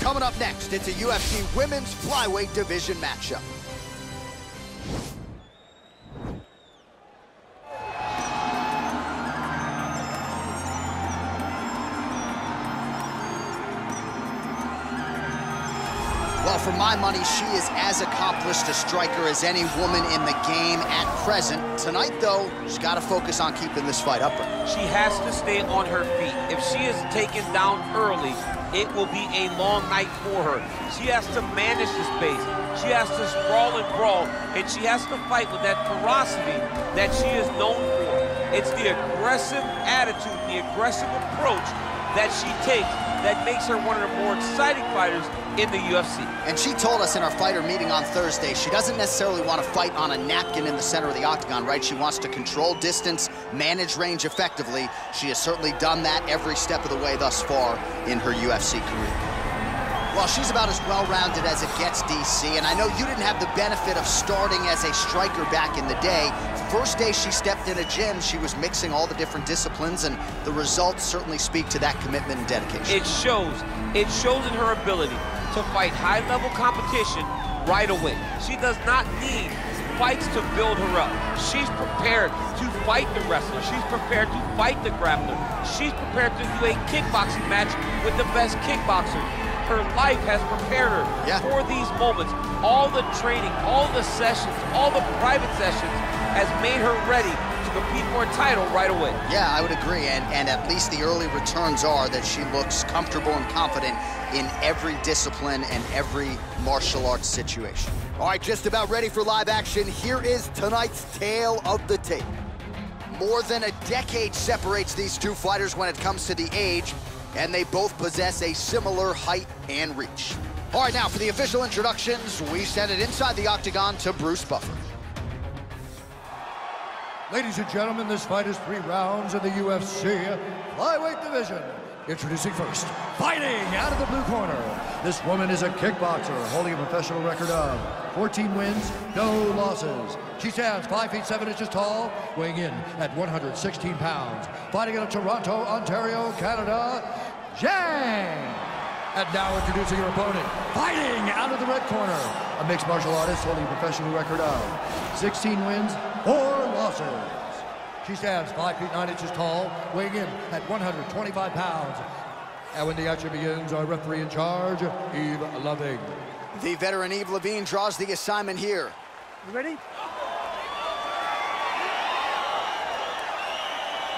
Coming up next, it's a UFC Women's Flyweight Division matchup. For my money, she is as accomplished a striker as any woman in the game at present. Tonight, though, she's got to focus on keeping this fight upright. She has to stay on her feet. If she is taken down early, it will be a long night for her. She has to manage the space. She has to sprawl and brawl, and she has to fight with that ferocity that she is known for. It's the aggressive attitude, the aggressive approach that she takes that makes her one of the more exciting fighters in the UFC. And she told us in our fighter meeting on Thursday, she doesn't necessarily want to fight on a napkin in the center of the octagon, right? She wants to control distance, manage range effectively. She has certainly done that every step of the way thus far in her UFC career. Well, she's about as well-rounded as it gets, DC, and I know you didn't have the benefit of starting as a striker back in the day. First day she stepped in a gym, she was mixing all the different disciplines, and the results certainly speak to that commitment and dedication. It shows. It shows in her ability to fight high-level competition right away. She does not need fights to build her up. She's prepared to fight the wrestler. She's prepared to fight the grappler. She's prepared to do a kickboxing match with the best kickboxer her life has prepared her yeah. for these moments. All the training, all the sessions, all the private sessions has made her ready to compete for a title right away. Yeah, I would agree, and, and at least the early returns are that she looks comfortable and confident in every discipline and every martial arts situation. All right, just about ready for live action. Here is tonight's tale of the tape. More than a decade separates these two fighters when it comes to the age, and they both possess a similar height and reach. All right, now for the official introductions, we send it inside the octagon to Bruce Buffer. Ladies and gentlemen, this fight is three rounds in the UFC flyweight division. Introducing first, fighting out of the blue corner. This woman is a kickboxer holding a professional record of 14 wins, no losses. She stands 5 feet 7 inches tall, weighing in at 116 pounds. Fighting out of Toronto, Ontario, Canada, Zhang. And now introducing her opponent, fighting out of the red corner, a mixed martial artist holding a professional record of 16 wins, 4 losses. She stands 5 feet 9 inches tall, weighing in at 125 pounds. And when the action begins, our referee in charge, Eve Loving. The veteran Eve Levine draws the assignment here. You ready? You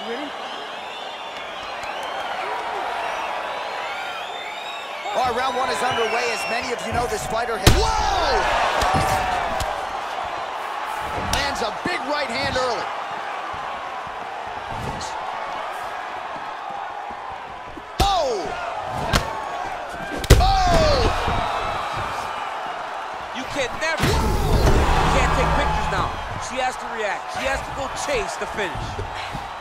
ready? All right, round one is underway. As many of you know, this fighter has... Whoa! Lands a big right hand early. Can never, can't take pictures now. She has to react. She has to go chase the finish.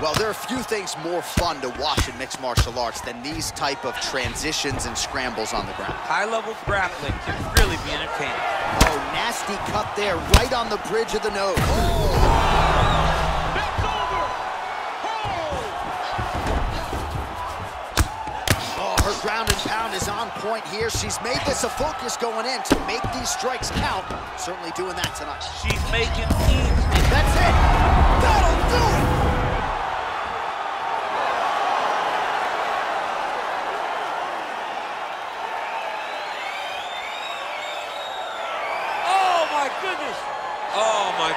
Well, there are a few things more fun to watch in mixed martial arts than these type of transitions and scrambles on the ground. High-level grappling can really be entertaining. Oh, nasty cut there, right on the bridge of the nose. Oh. oh her ground and pound is on point here. She's made this a focus going in to make these strikes count. Certainly doing that tonight. She's making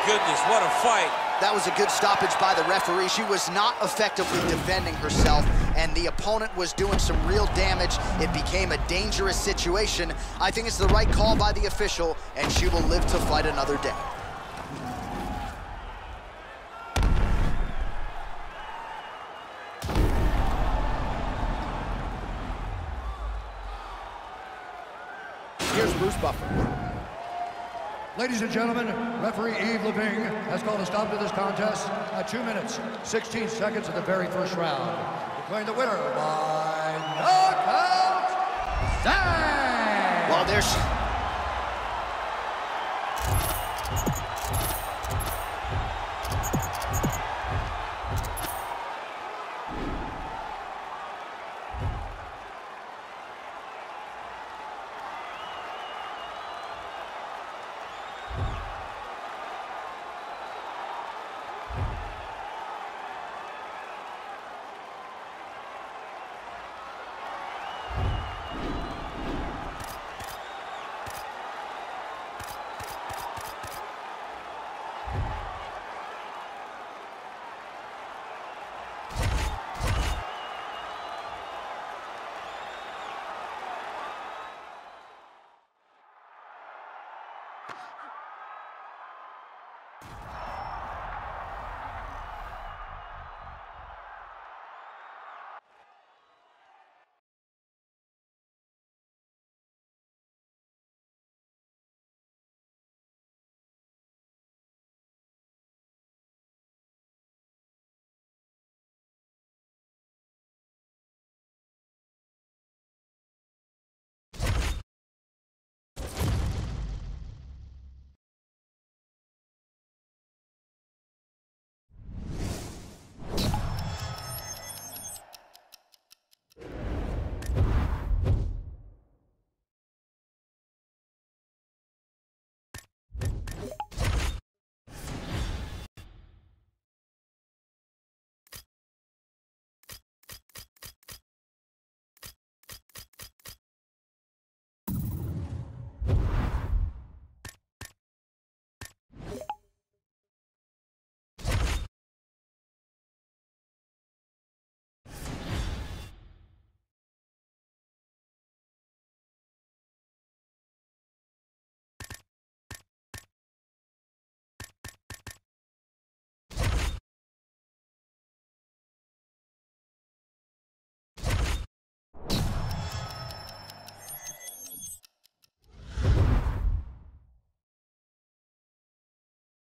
goodness, what a fight. That was a good stoppage by the referee. She was not effectively defending herself, and the opponent was doing some real damage. It became a dangerous situation. I think it's the right call by the official, and she will live to fight another day. Here's Bruce Buffer. Ladies and gentlemen, referee Eve Lavigne has called a stop to this contest at 2 minutes, 16 seconds of the very first round. Declaring the winner by knockout, Zhang! Well, there's